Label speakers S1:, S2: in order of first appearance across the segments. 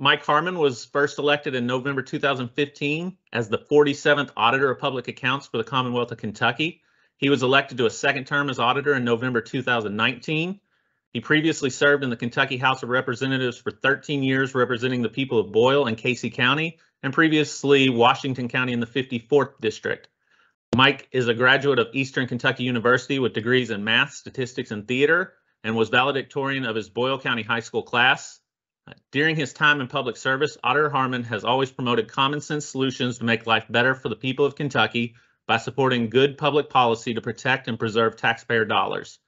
S1: Mike Harmon was first elected in November 2015 as the 47th Auditor of Public Accounts for the Commonwealth of Kentucky. He was elected to a second term as auditor in November 2019. He previously served in the Kentucky House of Representatives for 13 years, representing the people of Boyle and Casey County, and previously Washington County in the 54th District. Mike is a graduate of Eastern Kentucky University with degrees in math, statistics, and theater, and was valedictorian of his Boyle County High School class. During his time in public service, Auditor Harmon has always promoted common sense solutions to make life better for the people of Kentucky by supporting good public policy to protect and preserve taxpayer dollars.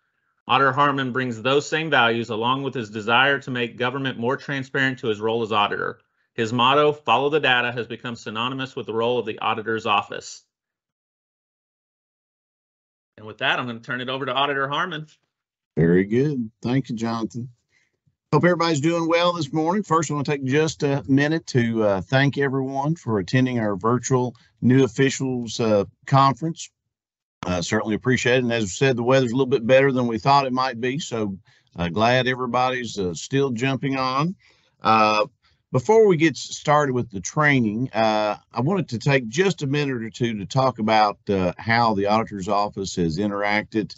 S1: Auditor Harmon brings those same values along with his desire to make government more transparent to his role as auditor. His motto, follow the data, has become synonymous with the role of the auditor's office. And with that, I'm going to turn it over to Auditor Harmon.
S2: Very good. Thank you, Jonathan. Hope everybody's doing well this morning. First, I want to take just a minute to uh, thank everyone for attending our virtual new officials uh, conference. Uh, certainly appreciate it. And as I said, the weather's a little bit better than we thought it might be. So uh, glad everybody's uh, still jumping on. Uh, before we get started with the training, I wanted to take just a minute or two to talk about how the auditor's office has interacted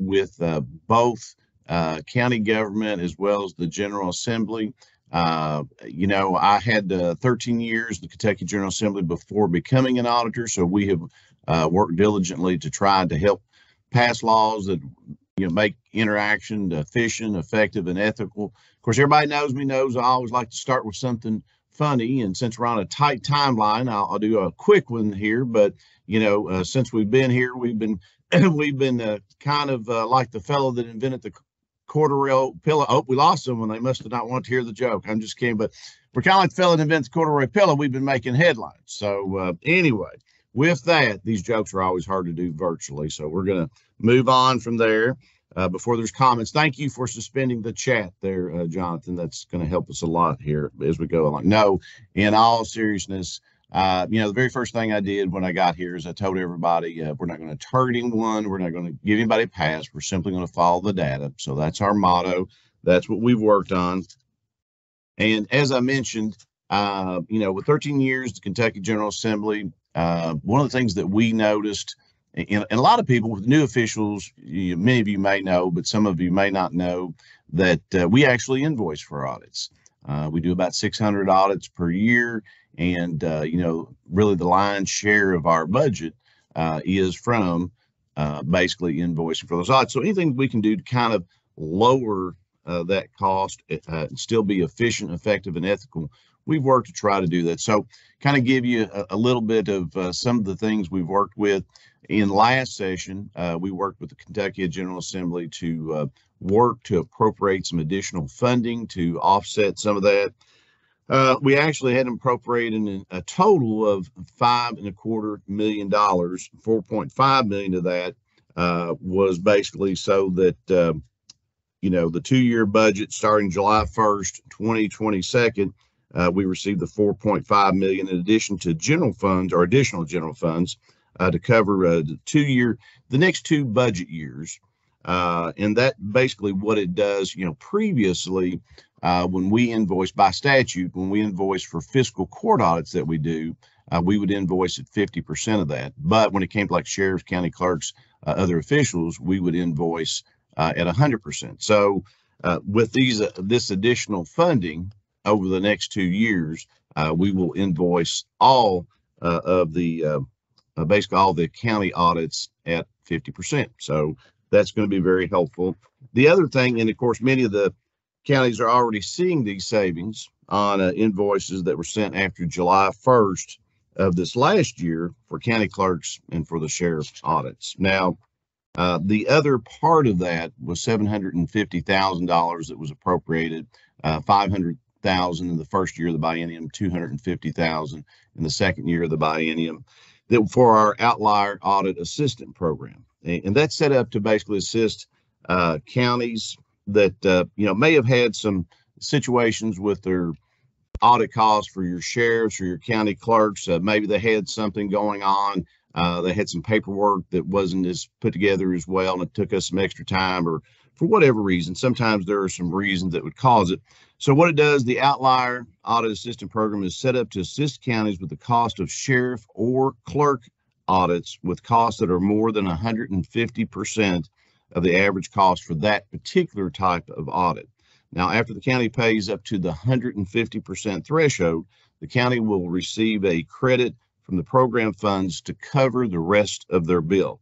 S2: with both uh, county government as well as the General Assembly. Uh, you know, I had 13 years the Kentucky General Assembly before becoming an auditor, so we have worked diligently to try to help pass laws that you know make interaction efficient, effective, and ethical Of course, everybody knows me knows I always like to start with something funny. And since we're on a tight timeline, I'll, I'll do a quick one here. But you know, uh, since we've been here, we've been we've been uh, kind of uh, like the fellow that invented the rail pillow. Oh, we lost someone. They must have not want to hear the joke. I'm just kidding. But we're kind of like the fellow that invented the corduroy pillow. We've been making headlines. So uh, anyway, with that, these jokes are always hard to do virtually. So we're gonna move on from there uh, before there's comments. Thank you for suspending the chat there, uh, Jonathan. That's going to help us a lot here as we go along. No, in all seriousness, uh, you know, the very first thing I did when I got here is I told everybody uh, we're not going to target anyone. We're not going to give anybody a pass. We're simply going to follow the data. So that's our motto. That's what we've worked on. And as I mentioned, uh, you know, with 13 years, the Kentucky General Assembly, uh, one of the things that we noticed and, and a lot of people with new officials, you, many of you may know, but some of you may not know that uh, we actually invoice for audits. Uh, we do about 600 audits per year, and uh, you know, really the lion's share of our budget uh, is from uh, basically invoicing for those audits. So anything we can do to kind of lower uh, that cost and still be efficient, effective, and ethical, we've worked to try to do that. So, kind of give you a, a little bit of uh, some of the things we've worked with. In last session, uh, we worked with the Kentucky General Assembly to uh, work to appropriate some additional funding to offset some of that. Uh, we actually had appropriated a total of five and a quarter million dollars. 4.5 million of that uh, was basically so that uh, you know the two-year budget starting July 1st, 2022 uh, we received the 4.5 million in addition to general funds or additional general funds uh, to cover uh, the two year, the next two budget years. Uh, and that basically what it does, you know, previously, uh, when we invoice by statute, when we invoice for fiscal court audits that we do, uh, we would invoice at 50% of that. But when it came to like sheriffs, county clerks, other officials, we would invoice at 100%. So with these, this additional funding, over the next two years, uh, we will invoice all uh, of the uh, uh basically all the county audits at 50%. So that's going to be very helpful. The other thing, and of course, many of the counties are already seeing these savings on uh, invoices that were sent after July 1st of this last year for county clerks and for the sheriff's audits. Now, uh, the other part of that was $750,000 that was appropriated, uh, 500 thousand in the first year of the biennium, 250,000 in the second year of the biennium, that for our outlier audit assistant program, and that's set up to basically assist uh, counties that uh, you know may have had some situations with their audit costs for your sheriffs or your county clerks. Uh, maybe they had something going on. Uh, they had some paperwork that wasn't as put together as well, and it took us some extra time, or for whatever reason. Sometimes there are some reasons that would cause it. So what it does, the outlier audit assistant program is set up to assist counties with the cost of sheriff or clerk audits with costs that are more than 150% of the average cost for that particular type of audit. Now, after the county pays up to the 150% threshold, the county will receive a credit from the program funds to cover the rest of their bill.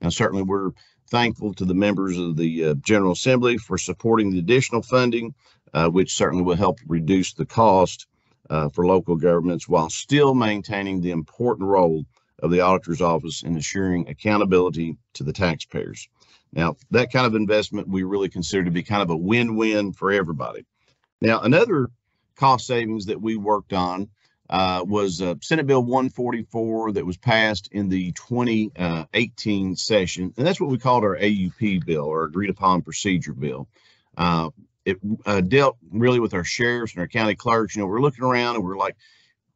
S2: Now, certainly we're thankful to the members of the uh, General Assembly for supporting the additional funding, uh, which certainly will help reduce the cost uh, for local governments while still maintaining the important role of the auditor's office in assuring accountability to the taxpayers. Now, that kind of investment we really consider to be kind of a win-win for everybody. Now, another cost savings that we worked on uh, was uh, Senate Bill 144 that was passed in the 2018 session. And that's what we called our AUP bill or agreed upon procedure bill. Uh, it uh, dealt really with our sheriffs and our county clerks. You know, we're looking around and we're like,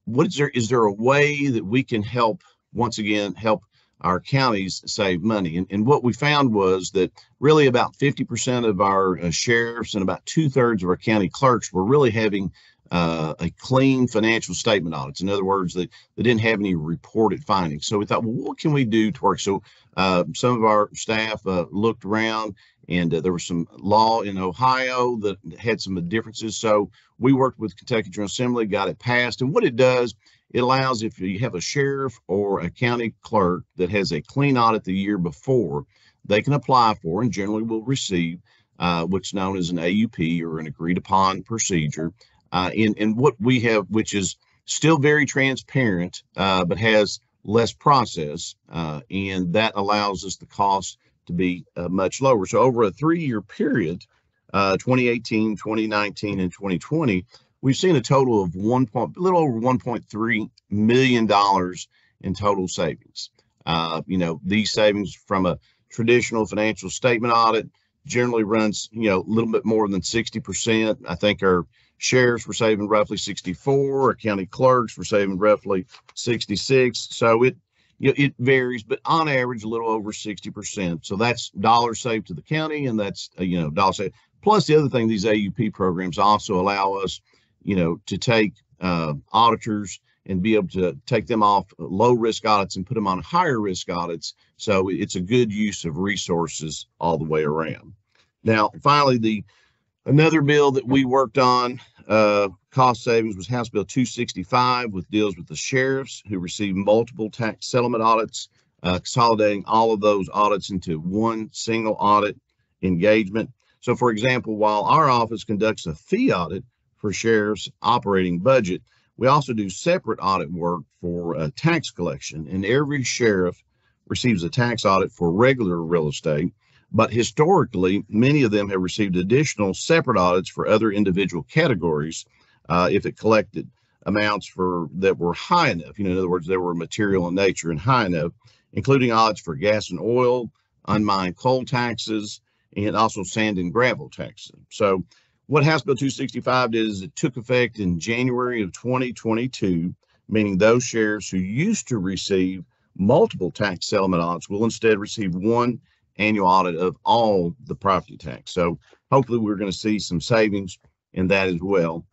S2: what is there? Is there a way that we can help, once again, help our counties save money? And, and what we found was that really about 50% of our uh, sheriffs and about two thirds of our county clerks were really having uh, a clean financial statement audits. In other words, they, they didn't have any reported findings. So we thought, well, what can we do to work? So uh, some of our staff uh, looked around and uh, there was some law in Ohio that had some differences. So we worked with Kentucky General Assembly, got it passed. And what it does, it allows if you have a sheriff or a county clerk that has a clean audit the year before, they can apply for and generally will receive uh, what's known as an AUP or an agreed upon procedure uh, in, in what we have, which is still very transparent, uh, but has less process. Uh, and that allows us the cost to be uh, much lower. So over a three year period, uh, 2018, 2019, and 2020, we've seen a total of one point, a little over 1.3 million dollars in total savings. Uh, you know, these savings from a traditional financial statement audit generally runs, you know, a little bit more than 60%. I think our sheriffs were saving roughly 64, our county clerks were saving roughly 66. So it you know, it varies, but on average, a little over 60%. So that's dollars saved to the county, and that's you know dollars saved. Plus, the other thing, these AUP programs also allow us, you know, to take uh, auditors and be able to take them off low risk audits and put them on higher risk audits. So it's a good use of resources all the way around. Now, finally, the Another bill that we worked on, uh, cost savings, was House Bill 265, which deals with the sheriffs who receive multiple tax settlement audits, uh, consolidating all of those audits into one single audit engagement. So, for example, while our office conducts a fee audit for sheriff's operating budget, we also do separate audit work for uh, tax collection, and every sheriff receives a tax audit for regular real estate but historically, many of them have received additional separate audits for other individual categories uh, if it collected amounts for that were high enough. You know, in other words, they were material in nature and high enough, including audits for gas and oil, unmined coal taxes, and also sand and gravel taxes. So, what House Bill 265 did is it took effect in January of 2022, meaning those sheriffs who used to receive multiple tax settlement audits will instead receive one annual audit of all the property tax. So hopefully we're going to see some savings in that as well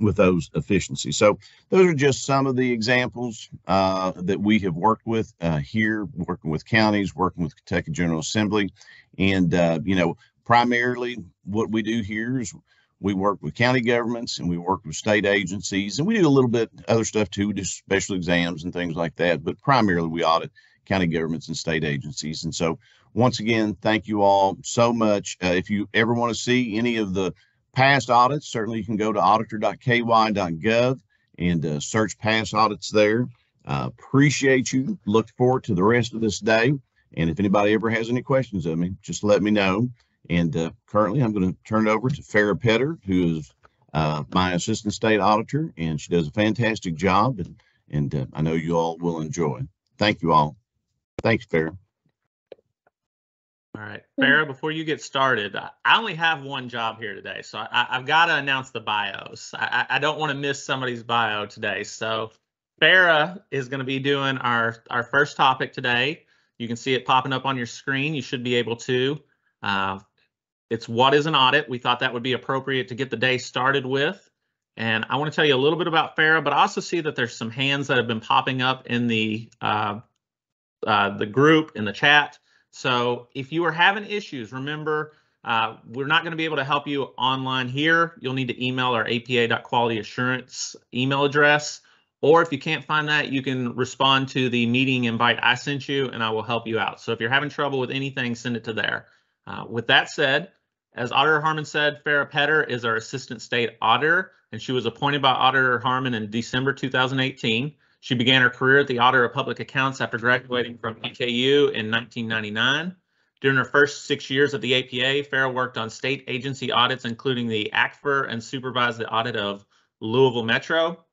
S2: with those efficiencies. So those are just some of the examples uh, that we have worked with uh, here, working with counties, working with Kentucky General Assembly. And, uh, you know, primarily what we do here is we work with county governments and we work with state agencies and we do a little bit other stuff too, do special exams and things like that. But primarily we audit county governments and state agencies. And so once again, thank you all so much. Uh, if you ever want to see any of the past audits, certainly you can go to auditor.ky.gov and uh, search past audits there. Uh, appreciate you. Look forward to the rest of this day. And if anybody ever has any questions of me, just let me know. And uh, currently, I'm going to turn it over to Farrah Petter, who is uh, my assistant state auditor, and she does a fantastic job. And, and uh, I know you all will enjoy. Thank you all. Thanks, Farrah.
S1: All right, Farrah, before you get started, I only have one job here today, so I, have got to announce the bios. I, I don't want to miss somebody's bio today. So Farrah is going to be doing our, our first topic today. You can see it popping up on your screen. You should be able to. Uh, it's what is an audit. We thought that would be appropriate to get the day started with. And I want to tell you a little bit about Farrah, but I also see that there's some hands that have been popping up in the uh, uh, the group in the chat. So if you are having issues, remember uh, we're not going to be able to help you online here. You'll need to email our APA.qualityassurance email address. Or if you can't find that, you can respond to the meeting invite I sent you and I will help you out. So if you're having trouble with anything, send it to there. Uh, with that said, as Auditor Harmon said, Farrah Petter is our Assistant State Auditor, and she was appointed by Auditor Harmon in December 2018. She began her career at the Auditor of Public Accounts after graduating from EKU in 1999. During her first six years at the APA, Farrah worked on state agency audits, including the ACFR and supervised the audit of Louisville Metro.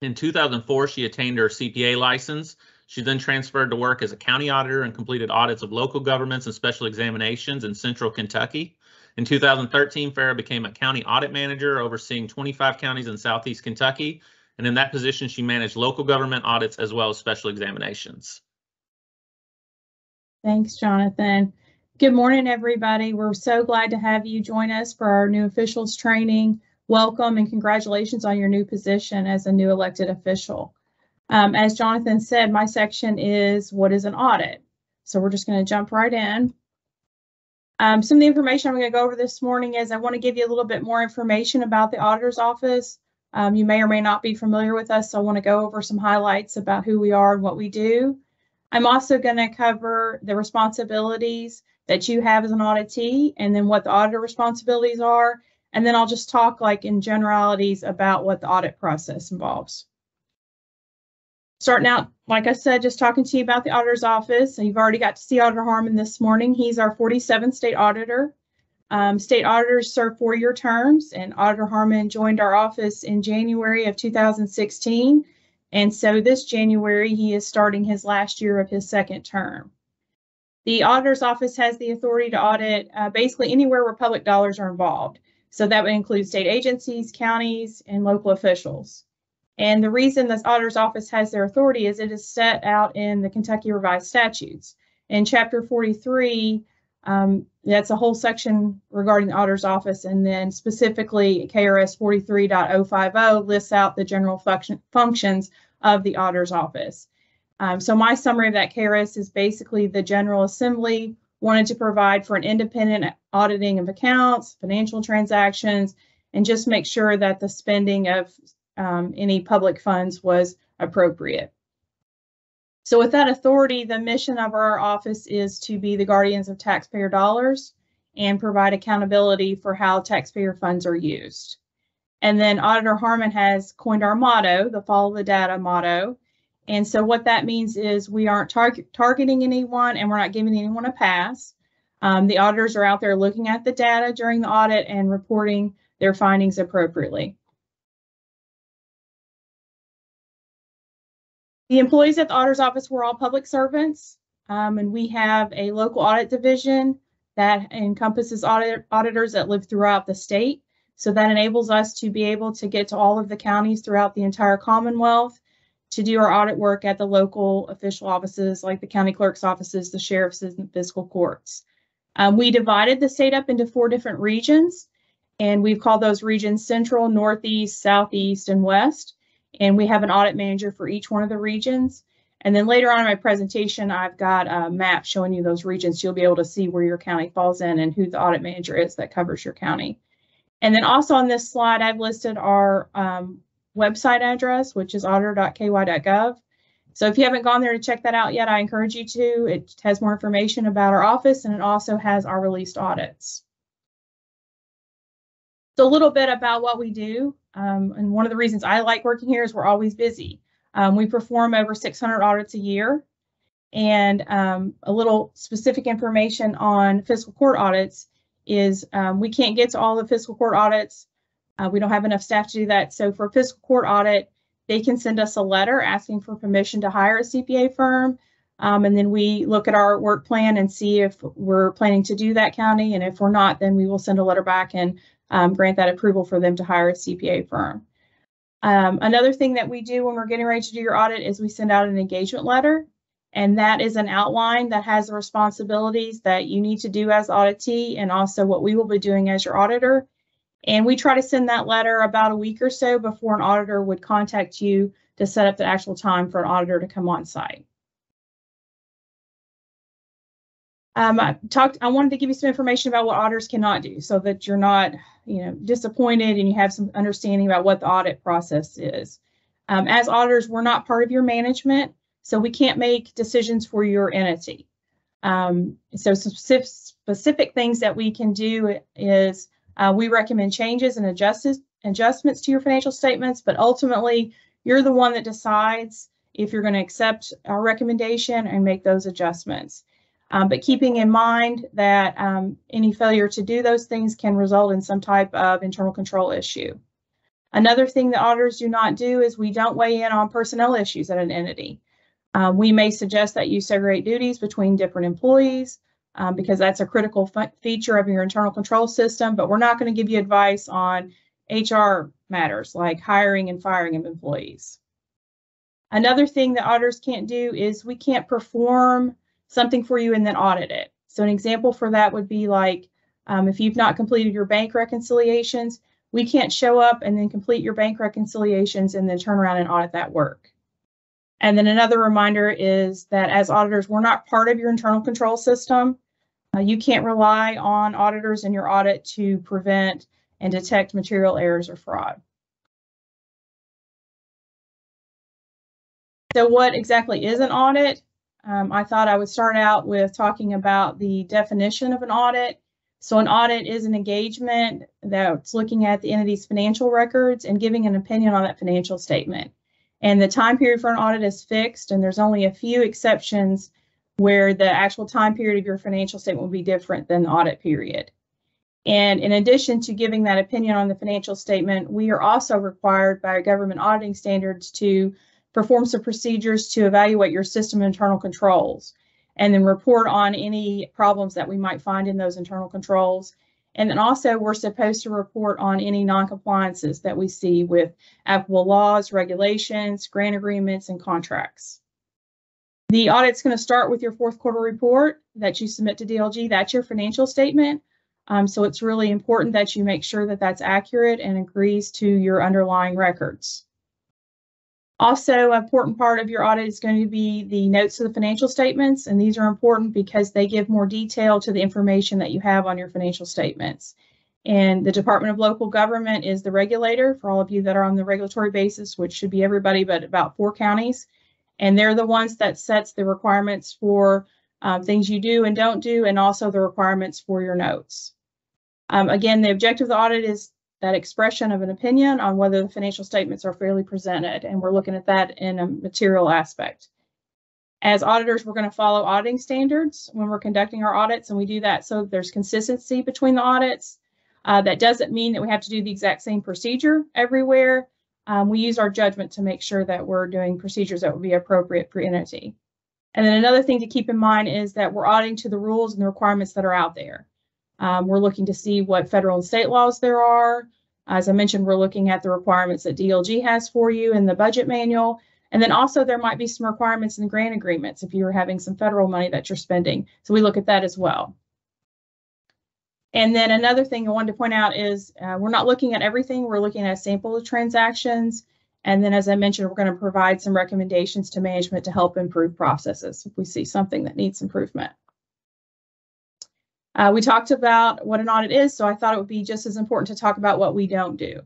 S1: In 2004, she attained her CPA license. She then transferred to work as a county auditor and completed audits of local governments and special examinations in central Kentucky. In 2013, Farrah became a county audit manager overseeing 25 counties in southeast Kentucky. And in that position, she managed local government audits as well as special examinations.
S3: Thanks, Jonathan. Good morning, everybody. We're so glad to have you join us for our new officials training. Welcome and congratulations on your new position as a new elected official. Um, as Jonathan said, my section is what is an audit? So we're just going to jump right in. Um, some of the information I'm going to go over this morning is I want to give you a little bit more information about the auditor's office. Um, you may or may not be familiar with us, so I want to go over some highlights about who we are and what we do. I'm also going to cover the responsibilities that you have as an auditee and then what the auditor responsibilities are. And then I'll just talk like in generalities about what the audit process involves. Starting out, like I said, just talking to you about the auditor's office. You've already got to see Auditor Harmon this morning. He's our 47th state auditor. Um, state auditors serve four-year terms, and Auditor Harmon joined our office in January of 2016 and so this January, he is starting his last year of his second term. The auditor's office has the authority to audit uh, basically anywhere where public dollars are involved. So that would include state agencies, counties, and local officials. And the reason this auditor's office has their authority is it is set out in the Kentucky Revised Statutes. In Chapter 43, um, that's a whole section regarding the auditor's office, and then specifically KRS 43.050 lists out the general function, functions of the auditor's office. Um, so my summary of that KRS is basically the General Assembly wanted to provide for an independent auditing of accounts, financial transactions, and just make sure that the spending of um, any public funds was appropriate. So with that authority, the mission of our office is to be the guardians of taxpayer dollars and provide accountability for how taxpayer funds are used. And then Auditor Harmon has coined our motto, the follow the data motto. And so what that means is we aren't tar targeting anyone and we're not giving anyone a pass. Um, the auditors are out there looking at the data during the audit and reporting their findings appropriately. The employees at the auditor's office were all public servants, um, and we have a local audit division that encompasses audit auditors that live throughout the state. So that enables us to be able to get to all of the counties throughout the entire Commonwealth to do our audit work at the local official offices like the county clerk's offices, the sheriff's, and fiscal courts. Um, we divided the state up into four different regions, and we've called those regions Central, Northeast, Southeast, and West and we have an audit manager for each one of the regions. And then later on in my presentation, I've got a map showing you those regions. You'll be able to see where your county falls in and who the audit manager is that covers your county. And then also on this slide, I've listed our um, website address, which is auditor.ky.gov. So if you haven't gone there to check that out yet, I encourage you to. It has more information about our office and it also has our released audits. So a little bit about what we do. Um, and one of the reasons I like working here is we're always busy. Um, we perform over 600 audits a year. And um, a little specific information on fiscal court audits is um, we can't get to all the fiscal court audits. Uh, we don't have enough staff to do that. So for a fiscal court audit, they can send us a letter asking for permission to hire a CPA firm. Um, and then we look at our work plan and see if we're planning to do that county. And if we're not, then we will send a letter back and um, grant that approval for them to hire a CPA firm. Um, another thing that we do when we're getting ready to do your audit is we send out an engagement letter. And that is an outline that has the responsibilities that you need to do as auditee and also what we will be doing as your auditor. And we try to send that letter about a week or so before an auditor would contact you to set up the actual time for an auditor to come on site. Um, I talked, I wanted to give you some information about what auditors cannot do so that you're not, you know, disappointed and you have some understanding about what the audit process is. Um, as auditors, we're not part of your management, so we can't make decisions for your entity. Um, so specific, specific things that we can do is uh, we recommend changes and adjust, adjustments to your financial statements, but ultimately you're the one that decides if you're going to accept our recommendation and make those adjustments. Um, but keeping in mind that um, any failure to do those things can result in some type of internal control issue. Another thing that auditors do not do is we don't weigh in on personnel issues at an entity. Um, we may suggest that you segregate duties between different employees um, because that's a critical feature of your internal control system, but we're not going to give you advice on HR matters like hiring and firing of employees. Another thing that auditors can't do is we can't perform something for you and then audit it. So an example for that would be like um, if you've not completed your bank reconciliations, we can't show up and then complete your bank reconciliations and then turn around and audit that work. And then another reminder is that as auditors, we're not part of your internal control system. Uh, you can't rely on auditors in your audit to prevent and detect material errors or fraud. So what exactly is an audit? Um, I thought I would start out with talking about the definition of an audit. So an audit is an engagement that's looking at the entity's financial records and giving an opinion on that financial statement. And the time period for an audit is fixed, and there's only a few exceptions where the actual time period of your financial statement will be different than the audit period. And in addition to giving that opinion on the financial statement, we are also required by government auditing standards to perform some procedures to evaluate your system internal controls, and then report on any problems that we might find in those internal controls. And then also we're supposed to report on any noncompliances that we see with applicable laws, regulations, grant agreements, and contracts. The audit's going to start with your fourth quarter report that you submit to DLG. That's your financial statement. Um, so it's really important that you make sure that that's accurate and agrees to your underlying records. Also, an important part of your audit is going to be the notes to the financial statements, and these are important because they give more detail to the information that you have on your financial statements. And the Department of Local Government is the regulator for all of you that are on the regulatory basis, which should be everybody but about four counties. And they're the ones that sets the requirements for um, things you do and don't do, and also the requirements for your notes. Um, again, the objective of the audit is that expression of an opinion on whether the financial statements are fairly presented. And we're looking at that in a material aspect. As auditors, we're going to follow auditing standards when we're conducting our audits, and we do that so there's consistency between the audits. Uh, that doesn't mean that we have to do the exact same procedure everywhere. Um, we use our judgment to make sure that we're doing procedures that would be appropriate for entity. And then another thing to keep in mind is that we're auditing to the rules and the requirements that are out there. Um, we're looking to see what federal and state laws there are. As I mentioned, we're looking at the requirements that DLG has for you in the budget manual. And then also there might be some requirements in the grant agreements if you're having some federal money that you're spending. So we look at that as well. And then another thing I wanted to point out is uh, we're not looking at everything. We're looking at a sample of transactions. And then, as I mentioned, we're going to provide some recommendations to management to help improve processes if we see something that needs improvement. Uh, we talked about what an audit is, so I thought it would be just as important to talk about what we don't do.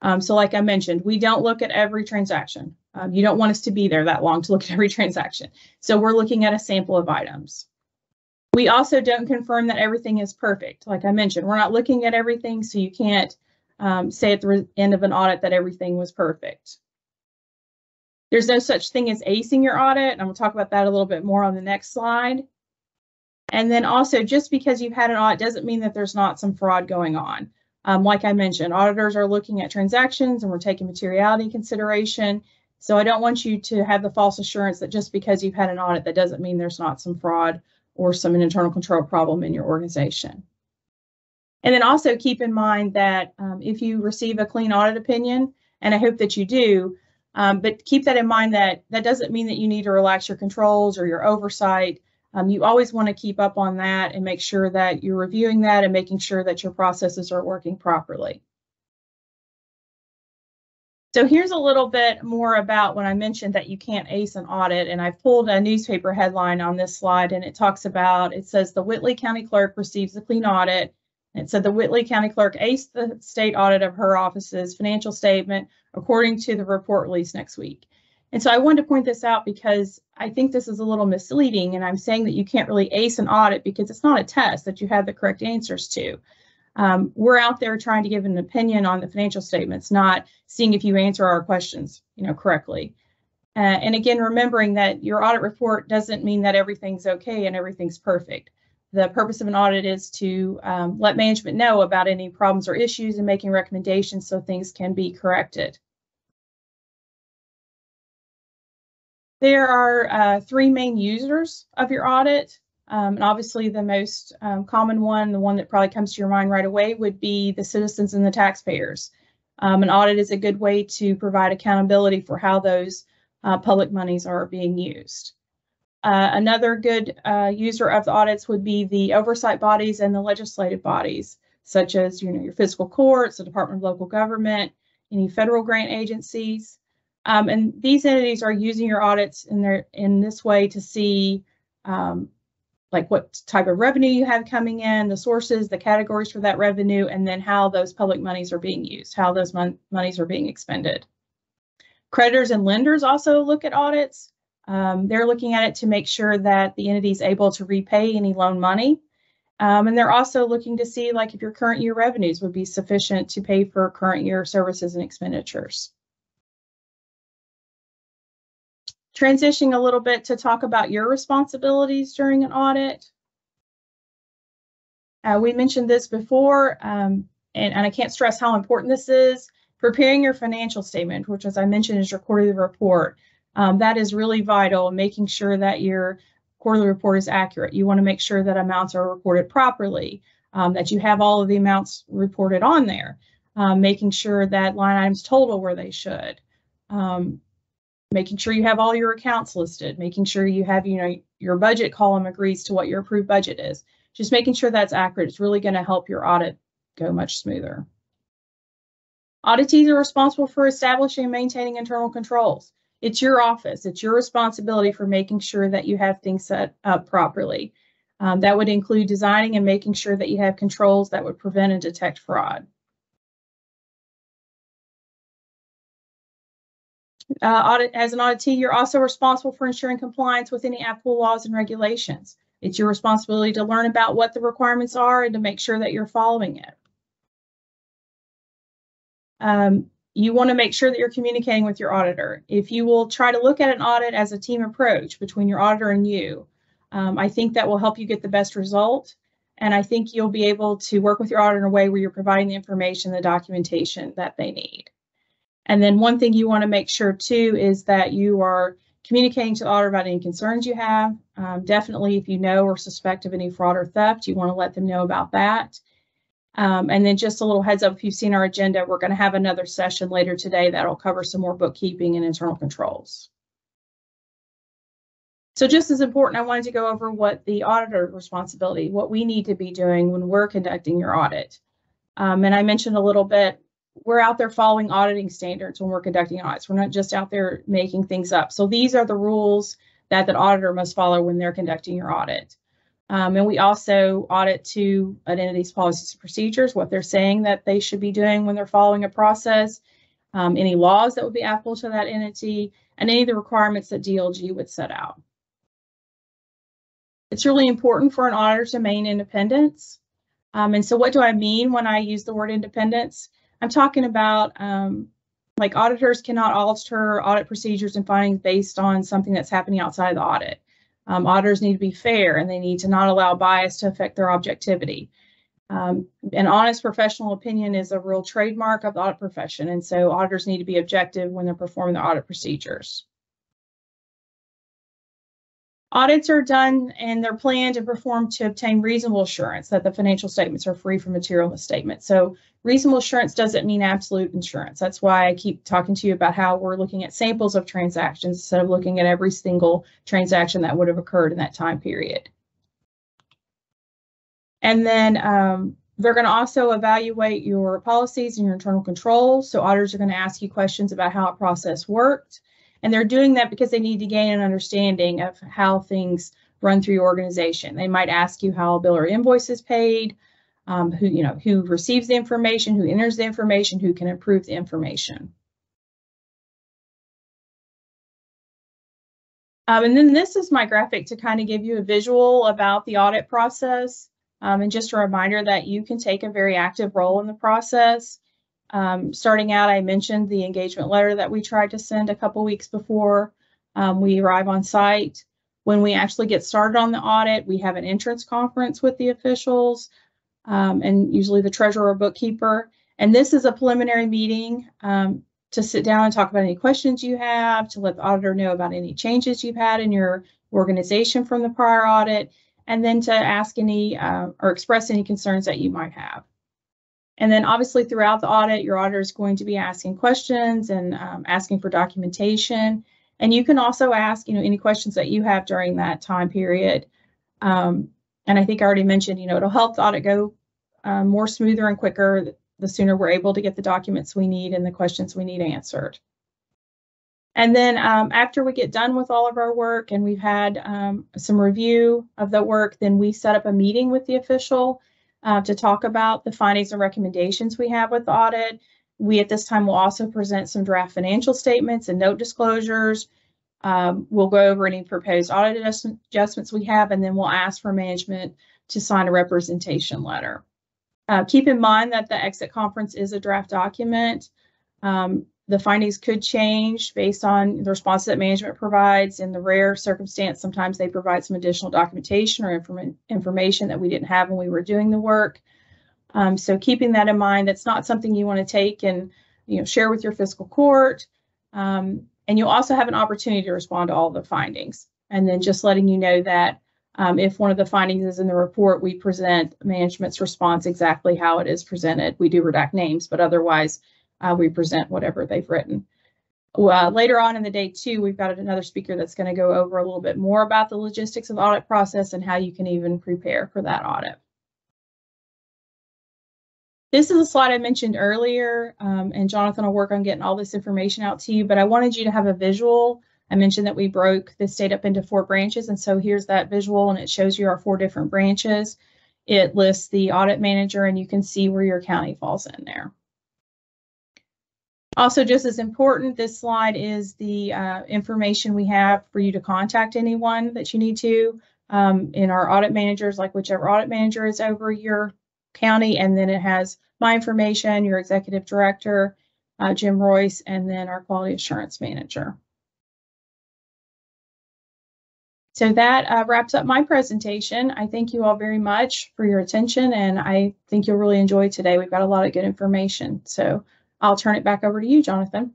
S3: Um, so like I mentioned, we don't look at every transaction. Um, you don't want us to be there that long to look at every transaction. So we're looking at a sample of items. We also don't confirm that everything is perfect. Like I mentioned, we're not looking at everything, so you can't um, say at the end of an audit that everything was perfect. There's no such thing as acing your audit, and I'm going to talk about that a little bit more on the next slide. And then also, just because you've had an audit doesn't mean that there's not some fraud going on. Um, like I mentioned, auditors are looking at transactions and we're taking materiality consideration. So I don't want you to have the false assurance that just because you've had an audit, that doesn't mean there's not some fraud or some internal control problem in your organization. And then also keep in mind that um, if you receive a clean audit opinion, and I hope that you do, Um, but keep that in mind that that doesn't mean that you need to relax your controls or your oversight. Um, you always want to keep up on that and make sure that you're reviewing that and making sure that your processes are working properly. So here's a little bit more about when I mentioned that you can't ace an audit, and I pulled a newspaper headline on this slide, and it talks about, it says the Whitley County Clerk receives a clean audit. It said the Whitley County Clerk aced the state audit of her office's financial statement according to the report released next week. And so I wanted to point this out because I think this is a little misleading, and I'm saying that you can't really ace an audit because it's not a test that you have the correct answers to. Um, we're out there trying to give an opinion on the financial statements, not seeing if you answer our questions, you know, correctly. Uh, and again, remembering that your audit report doesn't mean that everything's okay and everything's perfect. The purpose of an audit is to um, let management know about any problems or issues and making recommendations so things can be corrected. There are uh, three main users of your audit. Um, and obviously, the most um, common one, the one that probably comes to your mind right away, would be the citizens and the taxpayers. Um, an audit is a good way to provide accountability for how those uh, public monies are being used. Uh, another good uh, user of the audits would be the oversight bodies and the legislative bodies, such as you know your fiscal courts, the Department of Local Government, any federal grant agencies, um, and these entities are using your audits in their in this way to see um, like what type of revenue you have coming in, the sources, the categories for that revenue, and then how those public monies are being used, how those mon monies are being expended. Creditors and lenders also look at audits. Um, they're looking at it to make sure that the entity is able to repay any loan money. Um, and they're also looking to see like if your current year revenues would be sufficient to pay for current year services and expenditures. Transitioning a little bit to talk about your responsibilities during an audit. Uh, we mentioned this before, um, and, and I can't stress how important this is. Preparing your financial statement, which as I mentioned is your quarterly report, um, that is really vital, making sure that your quarterly report is accurate. You want to make sure that amounts are reported properly, um, that you have all of the amounts reported on there, um, making sure that line items total where they should. Um, making sure you have all your accounts listed, making sure you have, you know, your budget column agrees to what your approved budget is. Just making sure that's accurate is really going to help your audit go much smoother. Auditees are responsible for establishing and maintaining internal controls. It's your office. It's your responsibility for making sure that you have things set up properly. Um, that would include designing and making sure that you have controls that would prevent and detect fraud. Uh, audit, as an auditee, you're also responsible for ensuring compliance with any applicable laws and regulations. It's your responsibility to learn about what the requirements are and to make sure that you're following it. Um, you want to make sure that you're communicating with your auditor. If you will try to look at an audit as a team approach between your auditor and you, um, I think that will help you get the best result. And I think you'll be able to work with your auditor in a way where you're providing the information, the documentation that they need. And then one thing you want to make sure too is that you are communicating to the auditor about any concerns you have. Um, definitely, if you know or suspect of any fraud or theft, you want to let them know about that. Um, and then just a little heads up, if you've seen our agenda, we're going to have another session later today that'll cover some more bookkeeping and internal controls. So just as important, I wanted to go over what the auditor responsibility, what we need to be doing when we're conducting your audit. Um, and I mentioned a little bit we're out there following auditing standards when we're conducting audits. We're not just out there making things up. So these are the rules that the auditor must follow when they're conducting your audit. Um, and we also audit to an entity's policies and procedures, what they're saying that they should be doing when they're following a process, um, any laws that would be applicable to that entity, and any of the requirements that DLG would set out. It's really important for an auditor to maintain independence. Um, and so what do I mean when I use the word independence? I'm talking about um, like auditors cannot alter audit procedures and findings based on something that's happening outside the audit. Um, auditors need to be fair and they need to not allow bias to affect their objectivity. Um, an honest professional opinion is a real trademark of the audit profession, and so auditors need to be objective when they're performing the audit procedures. Audits are done and they're planned and performed to obtain reasonable assurance that the financial statements are free from material misstatement. So reasonable assurance doesn't mean absolute insurance. That's why I keep talking to you about how we're looking at samples of transactions instead of looking at every single transaction that would have occurred in that time period. And then um, they're going to also evaluate your policies and your internal controls. So auditors are going to ask you questions about how a process worked. And they're doing that because they need to gain an understanding of how things run through your organization. They might ask you how a bill or invoice is paid, um, who you know who receives the information, who enters the information, who can improve the information. Um, and then this is my graphic to kind of give you a visual about the audit process. Um, and just a reminder that you can take a very active role in the process. Um, starting out, I mentioned the engagement letter that we tried to send a couple weeks before um, we arrive on site. When we actually get started on the audit, we have an entrance conference with the officials um, and usually the treasurer or bookkeeper. And this is a preliminary meeting um, to sit down and talk about any questions you have, to let the auditor know about any changes you've had in your organization from the prior audit, and then to ask any uh, or express any concerns that you might have. And then obviously throughout the audit, your auditor is going to be asking questions and um, asking for documentation. And you can also ask, you know, any questions that you have during that time period. Um, and I think I already mentioned, you know, it'll help the audit go um, more smoother and quicker the sooner we're able to get the documents we need and the questions we need answered. And then um, after we get done with all of our work and we've had um, some review of the work, then we set up a meeting with the official uh, to talk about the findings and recommendations we have with the audit. We at this time will also present some draft financial statements and note disclosures. Um, we'll go over any proposed audit adjust adjustments we have, and then we'll ask for management to sign a representation letter. Uh, keep in mind that the exit conference is a draft document. Um, the findings could change based on the response that management provides. In the rare circumstance, sometimes they provide some additional documentation or inform information that we didn't have when we were doing the work. Um, so keeping that in mind, that's not something you want to take and you know share with your fiscal court. Um, and you'll also have an opportunity to respond to all the findings. And then just letting you know that um, if one of the findings is in the report, we present management's response exactly how it is presented. We do redact names, but otherwise uh, we present whatever they've written. Later on in the day too, we've got another speaker that's going to go over a little bit more about the logistics of audit process and how you can even prepare for that audit. This is a slide I mentioned earlier, um, and Jonathan will work on getting all this information out to you, but I wanted you to have a visual. I mentioned that we broke the state up into four branches, and so here's that visual, and it shows you our four different branches. It lists the audit manager, and you can see where your county falls in there. Also, just as important, this slide is the uh, information we have for you to contact anyone that you need to um, in our audit managers, like whichever audit manager is over your county. And then it has my information, your executive director, uh, Jim Royce, and then our quality assurance manager. So that uh, wraps up my presentation. I thank you all very much for your attention, and I think you'll really enjoy today. We've got a lot of good information. So I'll turn it back over to you, Jonathan.